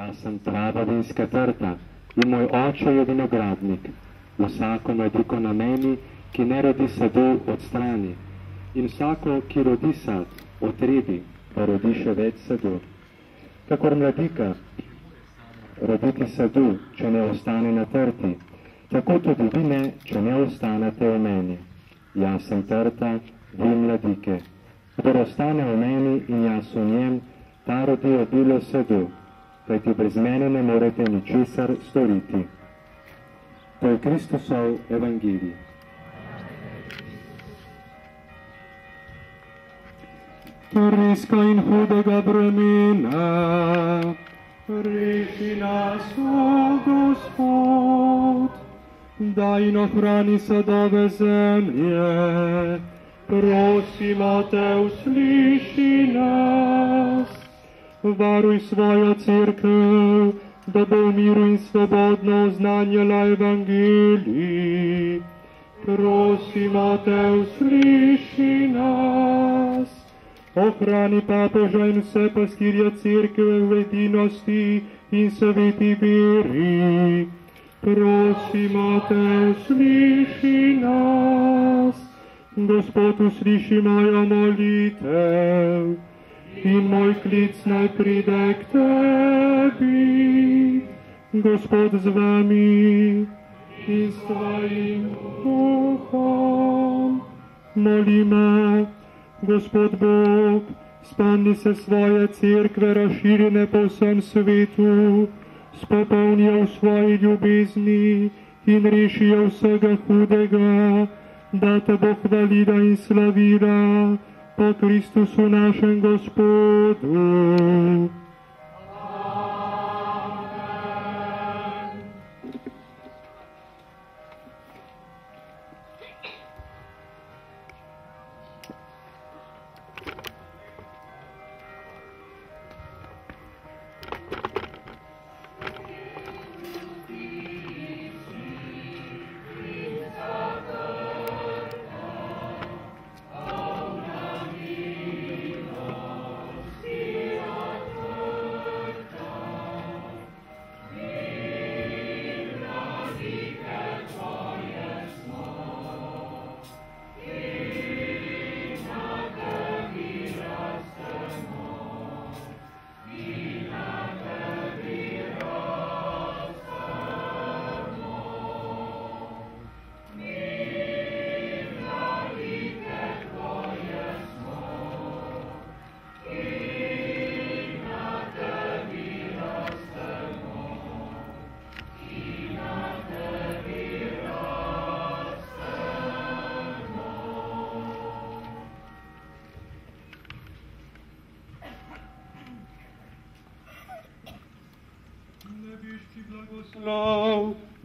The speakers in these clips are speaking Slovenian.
Jaz sem trava vinska trta in moj oče je vinogradnik. Vsako mediko na meni, ki ne rodi sadu, odstrani. In vsako, ki rodi sad, otribi, pa rodi še več sadu. Kakor mladika roditi sadu, če ne ostane na trti, tako tudi vi ne, če ne ostanete v meni. Jaz sem trta, vi mladike. Kdor ostane v meni in jaz v njem, ta rodi obilo sadu kajti brez mene ne morete ničesar storiti. To je Kristusov evangelij. Toriska in hudega bremena, reši nas, o Gospod, daj in ohrani sadove zemlje, prosimo te, usliši nas varuj svojo crkv, da bo v miru in svobodno oznanjala evangeliji. Prosimo te, usliši nas. Ohrani papeža in vse pastirja crkve v edinosti in sveti veri. Prosimo te, usliši nas. Gospod, usliši mojo molitev in moj klic naj pride k tebi. Gospod z vami in s tvojim duhom. Molimo, Gospod Bog, spomni se svoje cerkve razširjene po vsem svetu, spopolnijo v svoji ljubezni in rešijo vsega hudega, da te bo hvalila in slavila po Kristusu našem Gospodu.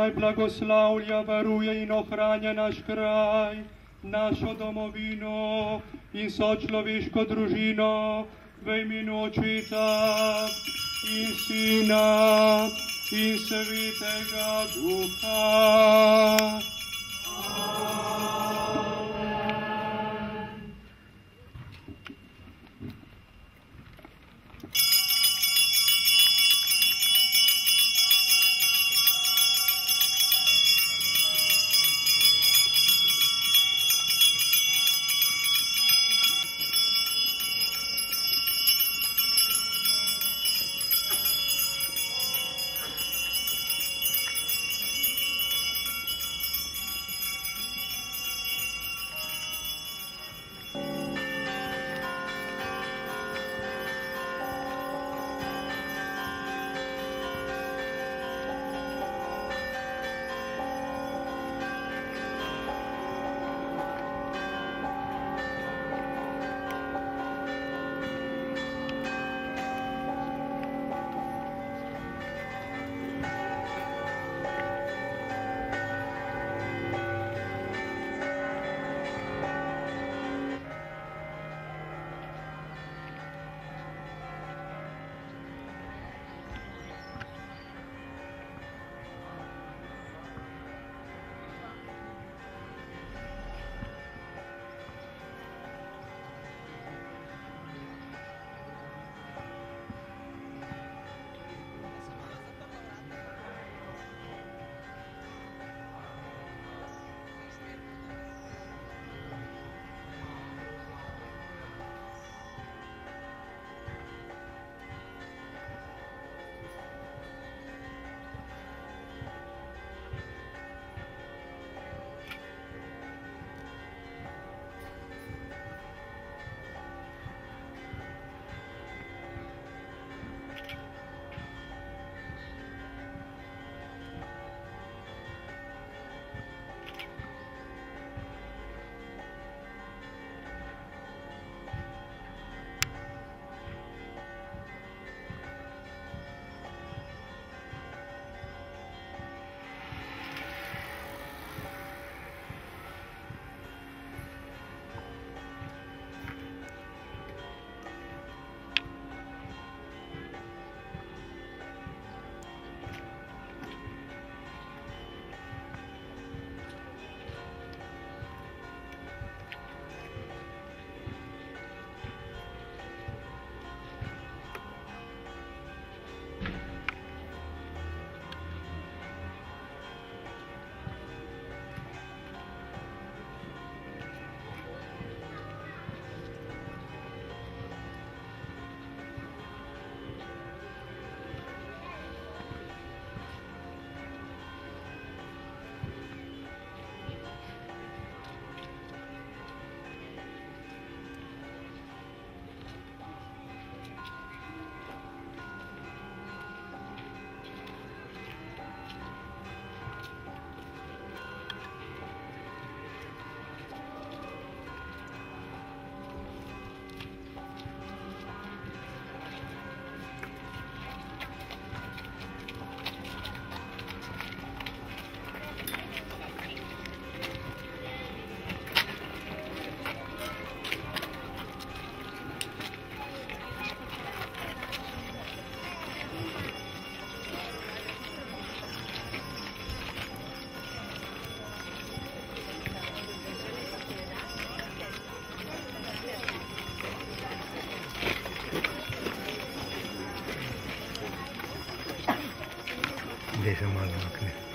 Naj blagoslavlja, varuje in ohranja naš kraj, našo domovino in sočloveško družino v imenu Očeta in Sina in Svetega Duha. Neyse madem.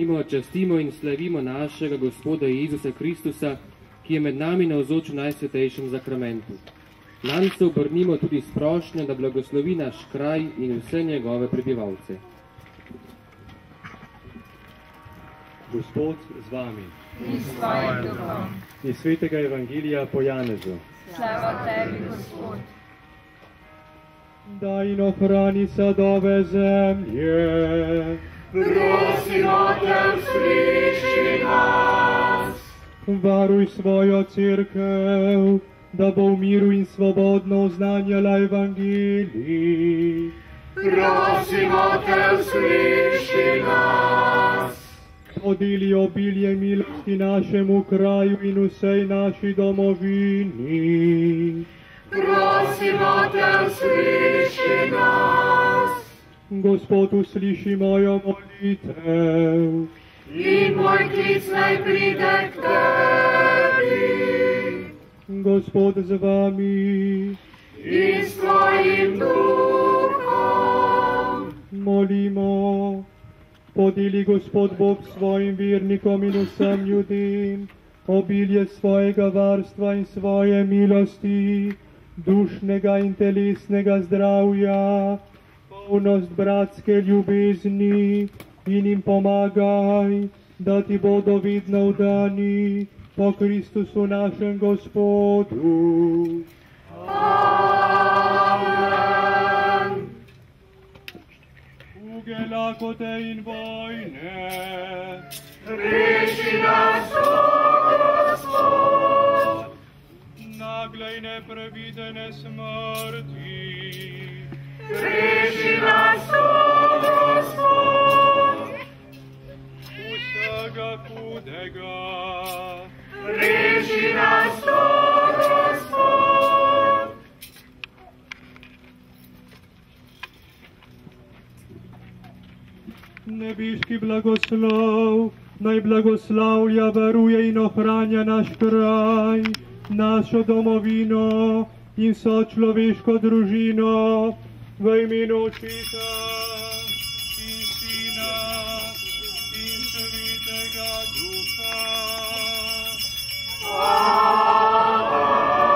Hvalimo, častimo in slavimo našega Gospoda Jezusa Kristusa, ki je med nami navzoč v najsvetejšem zakramentu. Nanj se obrnimo tudi s prošnjo, da blagoslovi naš kraj in vse njegove prebivalce. Gospod z vami. in s tvojim duhom. Iz svetega evangelija po Janezu. Slava tebi, Gospod. Daj in ohrani sadove zemlje. Prosimo te, usliši nas. Varuj svojo crkev, da bo v miru in svobodno oznanjala evangelij. Prosimo te, usliši nas. Podeli obilje milosti našemu kraju in vsej naši domovini. Prosimo te, usliši nas. Gospod, usliši mojo molitev. In moj klic naj pride k tebi. Gospod z vami, In s tvojim duhom. molimo. Podeli Gospod Bog svojim vernikom in vsem ljudem obilje svojega varstva in svoje milosti, dušnega in telesnega zdravja, polnost bratske ljubezni in jim pomagaj, da ti bodo vidno vdani po Kristusu našem Gospodu. Uge lakote in vojne, Reši nas, o Gospod. nagle in neprevidene smrti. Nebiški blagoslov, naj blagoslavlja, varuje in ohranja naš kraj, našo domovino in so človeško družino Vai minocita in sina in savita gaduca. Amen.